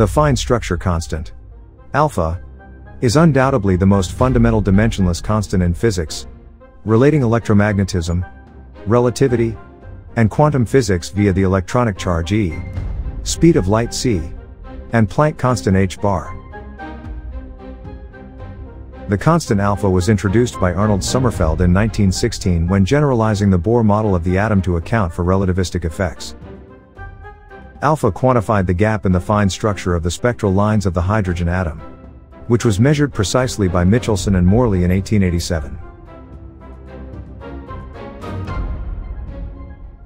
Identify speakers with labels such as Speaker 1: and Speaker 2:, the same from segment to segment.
Speaker 1: The fine structure constant, alpha, is undoubtedly the most fundamental dimensionless constant in physics, relating electromagnetism, relativity, and quantum physics via the electronic charge E, speed of light c, and Planck constant h bar. The constant alpha was introduced by Arnold Sommerfeld in 1916 when generalizing the Bohr model of the atom to account for relativistic effects. Alpha quantified the gap in the fine structure of the spectral lines of the hydrogen atom, which was measured precisely by Michelson and Morley in 1887.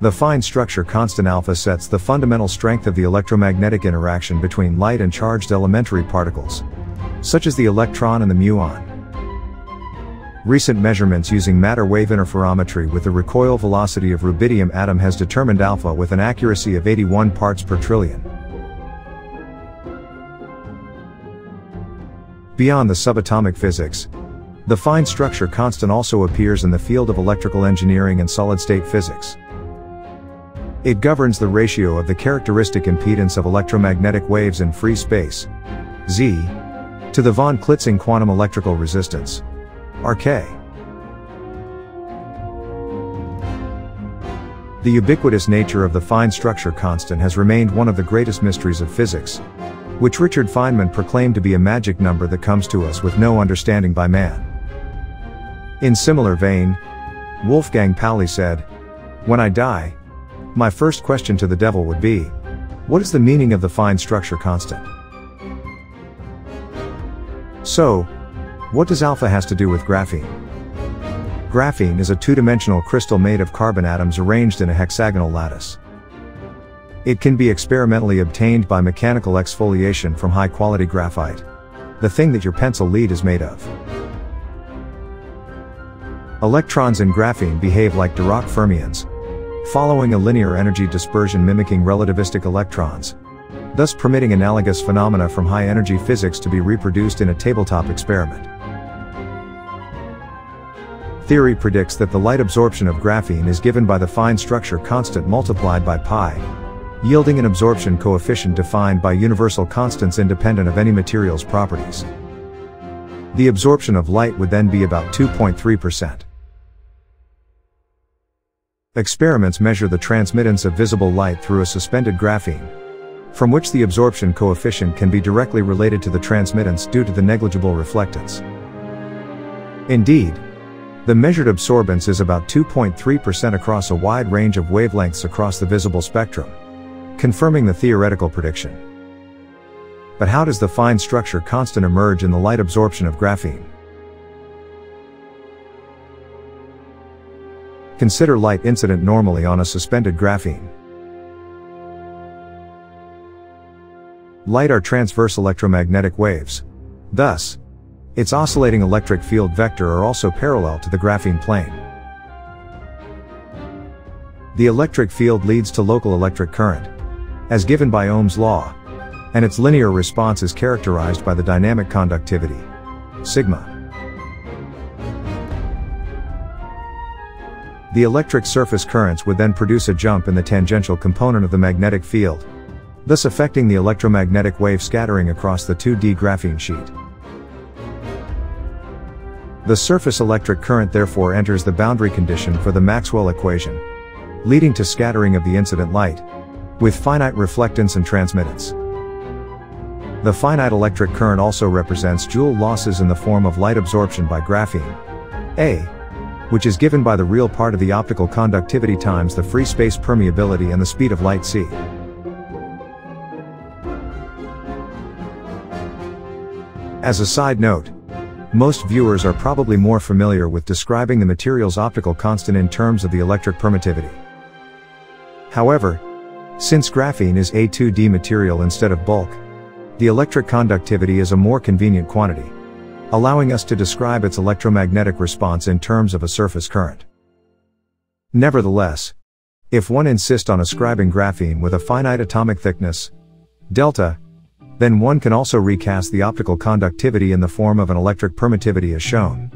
Speaker 1: The fine structure constant alpha sets the fundamental strength of the electromagnetic interaction between light and charged elementary particles, such as the electron and the muon. Recent measurements using matter wave interferometry with the recoil velocity of rubidium atom has determined alpha with an accuracy of 81 parts per trillion. Beyond the subatomic physics, the fine structure constant also appears in the field of electrical engineering and solid-state physics. It governs the ratio of the characteristic impedance of electromagnetic waves in free space, Z, to the von Klitzing quantum electrical resistance, RK. The ubiquitous nature of the fine structure constant has remained one of the greatest mysteries of physics, which Richard Feynman proclaimed to be a magic number that comes to us with no understanding by man. In similar vein, Wolfgang Pauli said, When I die, my first question to the devil would be, What is the meaning of the fine structure constant? So, what does alpha has to do with graphene? Graphene is a two-dimensional crystal made of carbon atoms arranged in a hexagonal lattice. It can be experimentally obtained by mechanical exfoliation from high-quality graphite, the thing that your pencil lead is made of. Electrons in graphene behave like Dirac fermions, following a linear energy dispersion mimicking relativistic electrons, thus permitting analogous phenomena from high-energy physics to be reproduced in a tabletop experiment. Theory predicts that the light absorption of graphene is given by the fine structure constant multiplied by pi, yielding an absorption coefficient defined by universal constants independent of any material's properties. The absorption of light would then be about 2.3%. Experiments measure the transmittance of visible light through a suspended graphene, from which the absorption coefficient can be directly related to the transmittance due to the negligible reflectance. Indeed, the measured absorbance is about 2.3% across a wide range of wavelengths across the visible spectrum, confirming the theoretical prediction. But how does the fine structure constant emerge in the light absorption of graphene? Consider light incident normally on a suspended graphene. Light are transverse electromagnetic waves. Thus, its oscillating electric field vector are also parallel to the graphene plane. The electric field leads to local electric current, as given by Ohm's law, and its linear response is characterized by the dynamic conductivity, sigma. The electric surface currents would then produce a jump in the tangential component of the magnetic field, thus affecting the electromagnetic wave scattering across the 2D graphene sheet. The surface electric current therefore enters the boundary condition for the Maxwell equation, leading to scattering of the incident light, with finite reflectance and transmittance. The finite electric current also represents Joule losses in the form of light absorption by graphene, A, which is given by the real part of the optical conductivity times the free space permeability and the speed of light c. As a side note, most viewers are probably more familiar with describing the material's optical constant in terms of the electric permittivity. However, since graphene is a 2D material instead of bulk, the electric conductivity is a more convenient quantity, allowing us to describe its electromagnetic response in terms of a surface current. Nevertheless, if one insists on ascribing graphene with a finite atomic thickness, delta, then one can also recast the optical conductivity in the form of an electric permittivity as shown.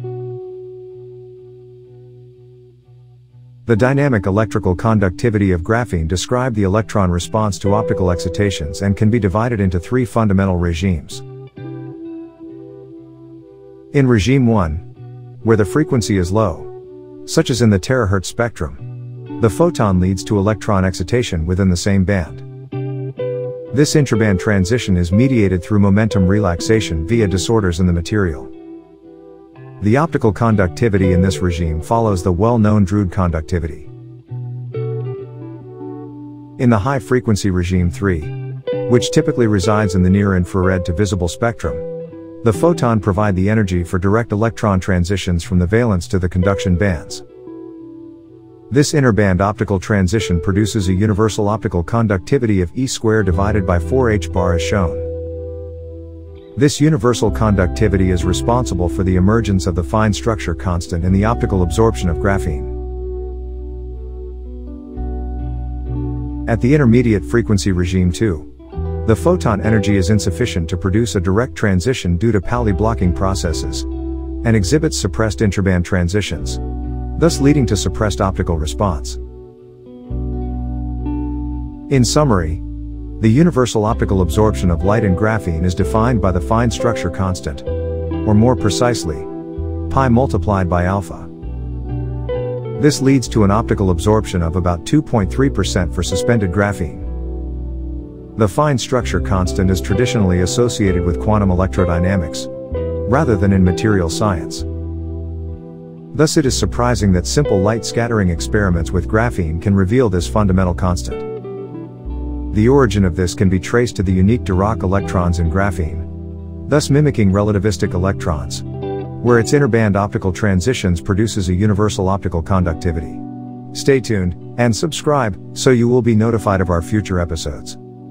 Speaker 1: The dynamic electrical conductivity of graphene describe the electron response to optical excitations and can be divided into three fundamental regimes. In regime 1, where the frequency is low, such as in the terahertz spectrum, the photon leads to electron excitation within the same band. This intraband transition is mediated through momentum relaxation via disorders in the material. The optical conductivity in this regime follows the well-known Drude conductivity. In the high-frequency regime 3, which typically resides in the near-infrared to visible spectrum, the photon provide the energy for direct electron transitions from the valence to the conduction bands. This interband optical transition produces a universal optical conductivity of E square divided by 4h bar as shown. This universal conductivity is responsible for the emergence of the fine structure constant in the optical absorption of graphene. At the intermediate frequency regime 2, the photon energy is insufficient to produce a direct transition due to Pauli blocking processes, and exhibits suppressed intraband transitions, thus leading to suppressed optical response. In summary, the universal optical absorption of light in graphene is defined by the fine structure constant, or more precisely, pi multiplied by alpha. This leads to an optical absorption of about 2.3% for suspended graphene. The fine structure constant is traditionally associated with quantum electrodynamics, rather than in material science. Thus it is surprising that simple light scattering experiments with graphene can reveal this fundamental constant. The origin of this can be traced to the unique Dirac electrons in graphene, thus mimicking relativistic electrons, where its interband optical transitions produces a universal optical conductivity. Stay tuned, and subscribe, so you will be notified of our future episodes.